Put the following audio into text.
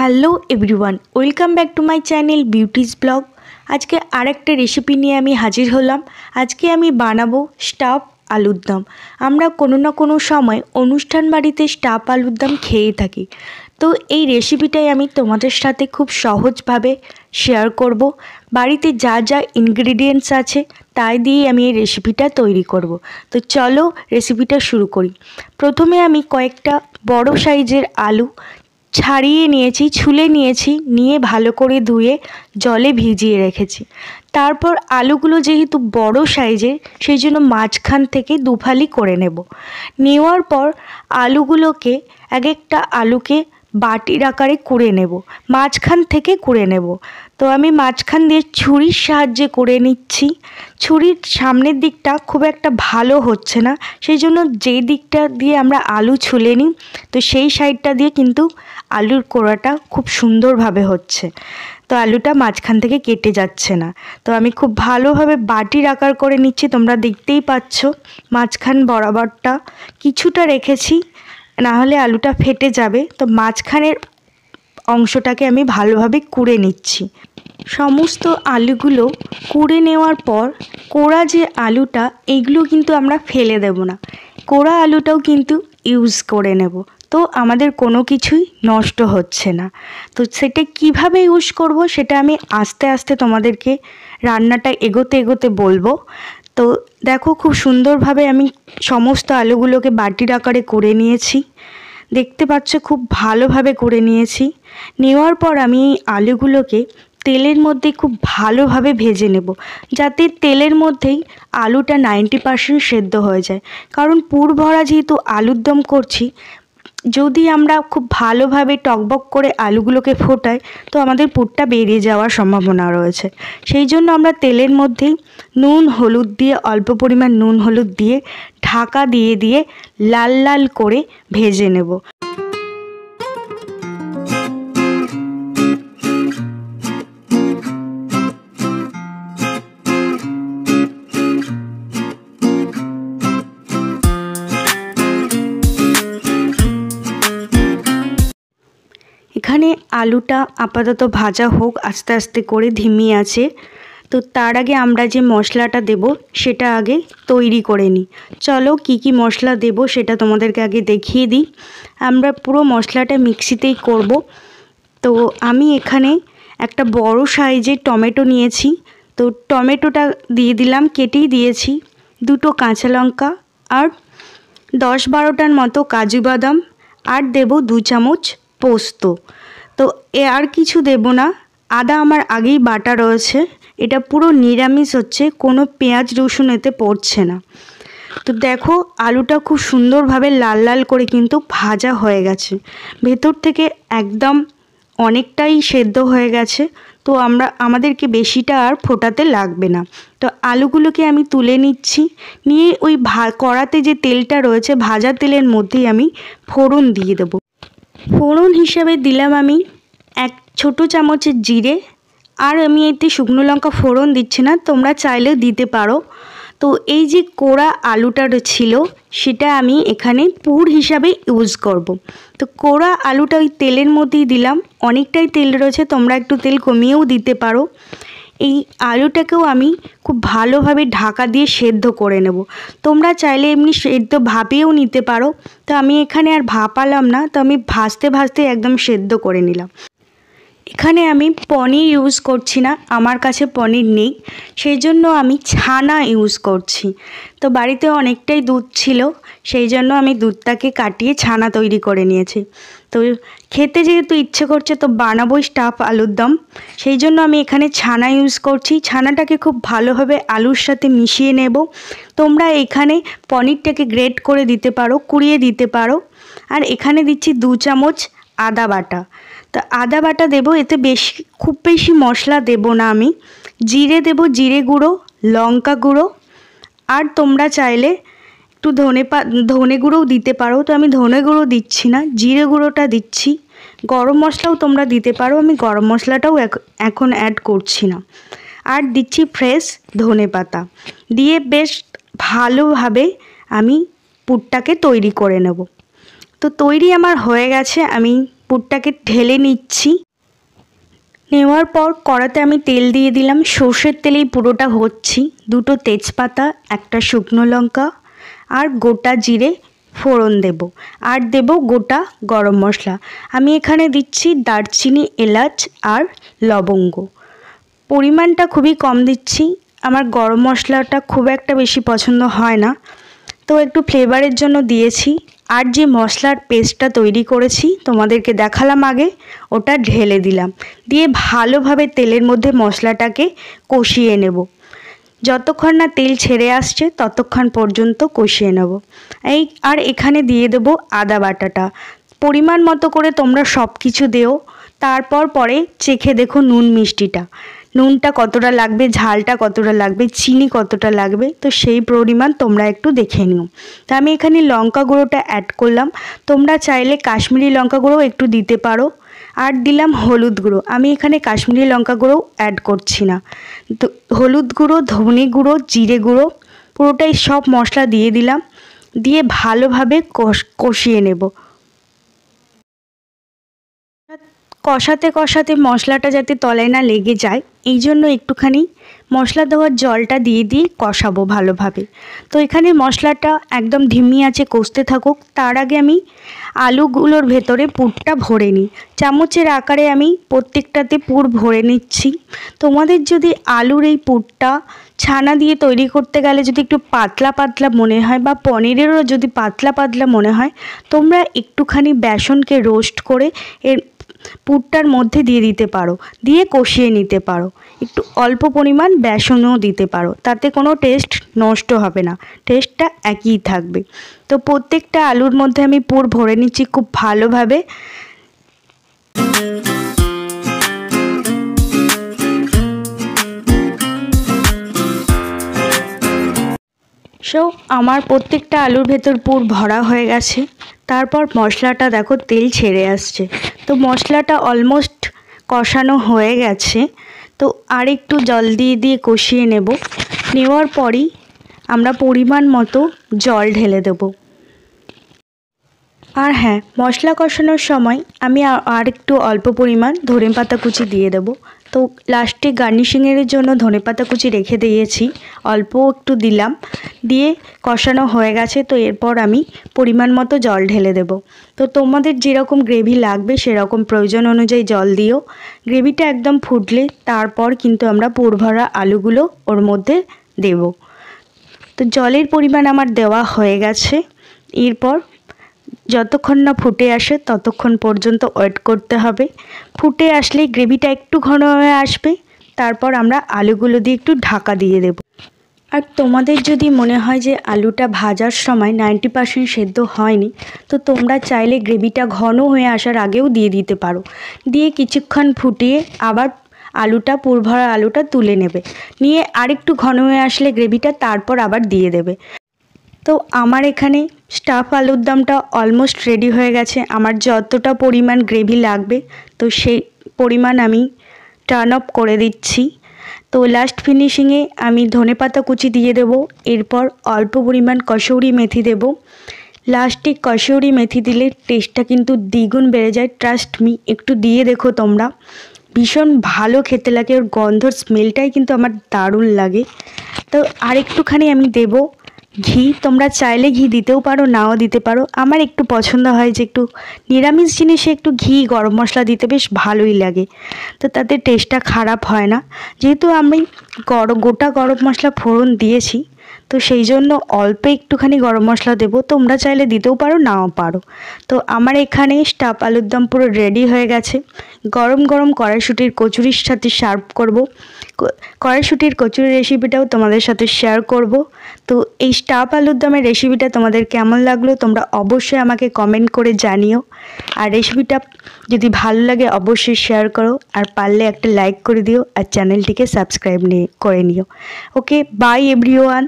Hello everyone welcome back to my channel beauty's blog আজকে আরেকটা recipe নিয়ে আমি হাজির হলাম। আজকে আমি বানাবো স্টাফ আলুর দম। আমরা কোনো না কোনো সময় অনুষ্ঠান বাড়িতে স্টাফ আলুর দম খেয়ে থাকি। তো এই রেসিপিটাই আমি তোমাদের সাথে খুব সহজভাবে শেয়ার করব। বাড়িতে যা যা ইনগ্রিডিয়েন্টস আছে, তাই দিয়ে আমি এই রেসিপিটা তৈরি করব। তো চলো রেসিপিটা শুরু করি। প্রথমে আমি কয়েকটা বড় সাইজের আলু ছাড়িয়ে নিয়েছি, ছুলে নিয়েছি, নিয়ে ভালো করে ধুয়ে জলে ভিজিয়ে রেখেছি। তারপর আলুগুলো যেহেতু বড় সাইজের, সেই জন্য মাঝখান থেকে দুফালি করে নেব। নেওয়ার পর আলুগুলোকে এক একটা আলুকে বাটির আকারে কুড়ে নেব, মাঝখান থেকে কুড়ে নেব। তো আমি মাঝখান দিয়ে ছুরির সাহায্যে করে নিচ্ছি। ছুরির সামনের দিকটা খুব একটা ভালো হচ্ছে না। সেই জন্য যে দিকটা দিয়ে আমরা আলু ছুলে নিই, তো সেই সাইডটা দিয়ে কিন্তু আলুর কোড়াটা খুব সুন্দরভাবে হচ্ছে। তো আলুটা মাঝখান থেকে কেটে যাচ্ছে না। তো আমি খুব ভালোভাবে বাটির আকার করে নিচ্ছি, তোমরা দেখতেই পাচ্ছ। মাঝখান বরাবরটা কিছুটা রেখেছি, না হলে আলুটা ফেটে যাবে। তো মাঝখানের অংশটাকে আমি ভালোভাবে কুড়ে নিচ্ছি। সমস্ত আলুগুলো কুড়ে নেওয়ার পর কোড়া যে আলুটা এইগুলো কিন্তু আমরা ফেলে দেব না। কোড়া আলুটাও কিন্তু ইউজ করে নেব। তো আমাদের কোনো কিছুই নষ্ট হচ্ছে না। তো সেটা কীভাবে ইউজ করব সেটা আমি আস্তে আস্তে তোমাদেরকে রান্নাটা এগোতে এগোতে বলব। তো দেখো খুব সুন্দরভাবে আমি সমস্ত আলুগুলোকে বাটির আকারে করে নিয়েছি। দেখতে পাচ্ছ খুব ভালোভাবে করে নিয়েছি। নেওয়ার পর আমি এই আলুগুলোকে তেলের মধ্যে খুব ভালোভাবে ভেজে নেব, যাতে তেলের মধ্যেই আলুটা নাইনটি পার্সেন্ট সেদ্ধ হয়ে যায়। কারণ পুর ভরা যেহেতু আলুর দম করছি যদি আমরা খুব ভালোভাবে টকবক করে আলুগুলোকে ফোটাই, তো আমাদের পুরটা বেরিয়ে যাওয়ার সম্ভাবনা রয়েছে। সেই জন্য আমরা তেলের মধ্যেই নুন, হলুদ দিয়ে, অল্প পরিমাণ নুন, হলুদ দিয়ে ঢাকা দিয়ে দিয়ে লাল লাল করে ভেজে নেব। এখানে আলুটা আপাতত ভাজা হোক, আস্তে আস্তে করে ধিমি আছে। তো তার আগে আমরা যে মশলাটা দেব, সেটা আগে তৈরি করে নিই। চলো কি কি মশলা দেব, সেটা তোমাদেরকে আগে দেখিয়ে দিই। আমরা পুরো মশলাটা মিক্সিতেই করব। তো আমি এখানে একটা বড় সাইজের টমেটো নিয়েছি। তো টমেটোটা দিয়ে দিলাম, কেটেই দিয়েছি। দুটো কাঁচা লঙ্কা আর দশ বারোটার মতো কাজু বাদাম। আর দেব দু চামচ পোস্ত। তো এ আর কিছু দেব না। আদা আমার আগেই বাটা রয়েছে। এটা পুরো নিরামিষ হচ্ছে, কোনো পেঁয়াজ রসুন এতে পড়ছে না। তো দেখো, আলুটা খুব সুন্দরভাবে লাল লাল করে কিন্তু ভাজা হয়ে গেছে। ভেতর থেকে একদম অনেকটাই সেদ্ধ হয়ে গেছে। তো আমরা, আমাদেরকে বেশিটা আর ফোটাতে লাগবে না। তো আলুগুলোকে আমি তুলে নিচ্ছি। নিয়ে ওই ভা, কড়াতে যে তেলটা রয়েছে, ভাজা তেলের মধ্যেই আমি ফোড়ন দিয়ে দেবো। ফোড়ন হিসাবে দিলাম আমি এক ছোট চামচের জিরে। আর আমি এতে শুকনো লঙ্কা ফোড়ন দিচ্ছি না, তোমরা চাইলেও দিতে পারো। তো এই যে কোড়া আলুটা ছিল, সেটা আমি এখানে পুর হিসাবে ইউজ করব। তো কোড়া আলুটা ওই তেলের মধ্যেই দিলাম, অনেকটাই তেল রয়েছে, তোমরা একটু তেল কমিয়েও দিতে পারো। এই আলুটাকেও আমি খুব ভালোভাবে ঢাকা দিয়ে সেদ্ধ করে নেব। তোমরা চাইলে এমনি সেদ্ধ ভাপিয়েও নিতে পারো। তো আমি এখানে আর ভাপালাম না, তো আমি ভাজতে ভাজতে একদম সেদ্ধ করে নিলাম। এখানে আমি পনির ইউজ করছি না, আমার কাছে পনির নেই। সেই জন্য আমি ছানা ইউজ করছি। তো বাড়িতে অনেকটাই দুধ ছিল। সেই জন্য আমি দুধটাকে কাটিয়ে ছানা তৈরি করে নিয়েছি। তো খেতে যেহেতু ইচ্ছে করছে, তো বানাবোই স্টাফ আলুর দম। সেই জন্য আমি এখানে ছানা ইউজ করছি। ছানাটাকে খুব ভালোভাবে আলুর সাথে মিশিয়ে নেব। তোমরা এখানে পনিরটাকে গ্রেট করে দিতে পারো, কুড়িয়ে দিতে পারো। আর এখানে দিচ্ছি দু চামচ আদা বাটা। তো আদা বাটা দেবো, এতে বেশি, খুব বেশি মশলা দেব না আমি। জিরে দেব জিরে গুঁড়ো, লঙ্কা গুঁড়ো। আর তোমরা চাইলে একটু ধনে পা, ধনে গুঁড়োও দিতে পারো, তো আমি ধনে গুঁড়ো দিচ্ছি না, জিরে গুঁড়োটা দিচ্ছি। গরম মশলাও তোমরা দিতে পারো, আমি গরম মশলাটাও এখন অ্যাড করছি না। আর দিচ্ছি ফ্রেশ ধনে পাতা। দিয়ে বেশ ভালোভাবে আমি পুরটাকে তৈরি করে নেব। তো তৈরি আমার হয়ে গেছে, আমি পুরটাকে ঢেলে নিচ্ছি। নেওয়ার পর কড়াতে আমি তেল দিয়ে দিলাম, সর্ষের তেলেই পুরোটা হচ্ছি। দুটো তেজপাতা, একটা শুকনো লঙ্কা আর গোটা জিরে ফোড়ন দেব। আর দেব গোটা গরম মশলা। আমি এখানে দিচ্ছি দারচিনি, এলাচ আর লবঙ্গ। পরিমাণটা খুবই কম দিচ্ছি। আমার গরম মশলাটা খুব একটা বেশি পছন্দ হয় না। তো একটু ফ্লেভারের জন্য দিয়েছি। আর যে মশলার পেস্টটা তৈরি করেছি, তোমাদেরকে দেখালাম আগে, ওটা ঢেলে দিলাম। দিয়ে ভালোভাবে তেলের মধ্যে মশলাটাকে কষিয়ে নেব। যতক্ষণ না তেল ছেড়ে আসছে, ততক্ষণ পর্যন্ত কষিয়ে নেব। এই আর এখানে দিয়ে দেব আদা বাটাটা। পরিমাণ মতো করে তোমরা সব কিছু দেও, তারপর পরে চেখে দেখো নুন মিষ্টিটা। নুনটা কতটা লাগবে, ঝালটা কতটা লাগবে, চিনি কতটা লাগবে, তো সেই পরিমাণ তোমরা একটু দেখে নিও। তা আমি এখানে লঙ্কা গুঁড়োটা অ্যাড করলাম। তোমরা চাইলে কাশ্মীরি লঙ্কা গুঁড়ো একটু দিতে পারো। আর দিলাম হলুদ গুঁড়ো। আমি এখানে কাশ্মীরি লঙ্কা গুঁড়ো অ্যাড করছি না। হলুদ গুঁড়ো, ধনে গুঁড়ো, জিরে গুঁড়ো, পুরোটাই সব মশলা দিয়ে দিলাম। দিয়ে ভালোভাবে কষিয়ে নেব। কষাতে কষাতে মশলাটা যাতে তলায় না লেগে যায়, এই জন্য একটুখানি মশলা দেওয়ার জলটা দিয়ে দিয়ে কষাবো ভালোভাবে। তো এখানে মশলাটা একদম ধিমি আছে, কষতে থাকুক। তার আগে আমি আলুগুলোর ভেতরে পুরটা ভরে নিই। চামচের আকারে আমি প্রত্যেকটাতে পুর ভরে নিচ্ছি। তোমাদের যদি আলুর এই পুরটা ছানা দিয়ে তৈরি করতে গেলে যদি একটু পাতলা পাতলা মনে হয় বা পনিরেরও যদি পাতলা পাতলা মনে হয়, তোমরা একটুখানি বেসনকে রোস্ট করে এর পুরটার মধ্যে দিয়ে দিতে পারো, দিয়ে কষিয়ে নিতে পারো। একটু অল্প পরিমাণ বেসনও দিতে পারো, তাতে কোনো টেস্ট নষ্ট হবে না, টেস্টটা একই থাকবে। তো প্রত্যেকটা আলুর মধ্যে আমি পুর ভরে নিচ্ছি খুব ভালোভাবে। সো আমার প্রত্যেকটা আলুর ভেতর পুর ভরা হয়ে গেছে। তারপর মশলাটা দেখো, তেল ছেড়ে আসছে। তো মশলাটা অলমোস্ট কষানো হয়ে গেছে। তো আর একটু জল দিয়ে দিয়ে কষিয়ে নেব। নেওয়ার পরই আমরা পরিমাণ মতো জল ঢেলে দেব। আর হ্যাঁ মশলা কষানোর সময় আমি আর একটু অল্প পরিমাণ ধনে পাতা কুচি দিয়ে দেবো। তো লাস্টে গার্নিশিংয়ের জন্য ধনে পাতা কুচি রেখে দিয়েছি। অল্প একটু দিলাম। দিয়ে কষানো হয়ে গেছে। তো এরপর আমি পরিমাণ মতো জল ঢেলে দেব। তো তোমাদের যেরকম গ্রেভি লাগবে, সেরকম প্রয়োজন অনুযায়ী জল দিও। গ্রেভিটা একদম ফুটলে তারপর কিন্তু আমরা পুরভরা আলুগুলো ওর মধ্যে দেব। তো জলের পরিমাণ আমার দেওয়া হয়ে গেছে। এরপর যতক্ষণ না ফুটে আসে, ততক্ষণ পর্যন্ত ওয়েট করতে হবে। ফুটে আসলেই গ্রেভিটা একটু ঘন হয়ে আসবে, তারপর আমরা আলুগুলো দিয়ে একটু ঢাকা দিয়ে দেব। আর তোমাদের যদি মনে হয় যে আলুটা ভাজার সময় নাইনটি পার্সেন্ট সেদ্ধ হয়নি, তো তোমরা চাইলে গ্রেভিটা ঘন হয়ে আসার আগেও দিয়ে দিতে পারো। দিয়ে কিছুক্ষণ ফুটিয়ে আবার আলুটা, পুরভরা আলুটা তুলে নেবে। নিয়ে আরেকটু ঘন হয়ে আসলে গ্রেভিটা তারপর আবার দিয়ে দেবে। তো আমার এখানে স্টাফ আলুর দমটা অলমোস্ট রেডি হয়ে গেছে। আমার যতটা পরিমাণ গ্রেভি লাগবে, তো সেই পরিমাণ আমি টার্ন অফ করে দিচ্ছি। তো লাস্ট ফিনিশিংয়ে আমি ধনে পাতা কুচি দিয়ে দেব, এরপর অল্প পরিমাণ কসৌরি মেথি দেব। লাস্টে কসৌরি মেথি দিলে টেস্টটা কিন্তু দ্বিগুণ বেড়ে যায় ট্রাস্ট মি একটু দিয়ে দেখো তোমরা। ভীষণ ভালো খেতে লাগে, ওর গন্ধর স্মেলটাই কিন্তু আমার দারুণ লাগে। তো আর একটুখানি আমি দেবো ঘি তোমরা চাইলে ঘি দিতেও পারো, নাও দিতে পারো। আমার একটু পছন্দ হয় যে একটু নিরামিষ জিনিসে একটু ঘি, গরম মশলা দিতে বেশ ভালোই লাগে। তো তাতে টেস্টটা খারাপ হয় না। যেহেতু আমি গরম গোটা গরম মশলা ফোড়ন দিয়েছি তো সেই জন্য অল্প একটুখানি গরম মশলা দেবো। তোমরা চাইলে দিতেও পারো, নাও পারো। তো আমার এখানে স্টাফ আলুর দম পুরো রেডি হয়ে গেছে। গরম গরম কড়াইশুটির কচুরির সাথে সার্ভ করব। কড়াইশুটির কচুরি রেসিপিটাও তোমাদের সাথে শেয়ার করব। তো এই স্টাফ আলুর দমের রেসিপিটা তোমাদের কেমন লাগল, তোমরা অবশ্যই আমাকে কমেন্ট করে জানিও। আর রেসিপিটা যদি ভালো লাগে অবশ্যই শেয়ার করো, আর পারলে একটা লাইক করে দিও, আর চ্যানেলটিকে সাবস্ক্রাইব নিয়ে করে নিও। Okay bye everyone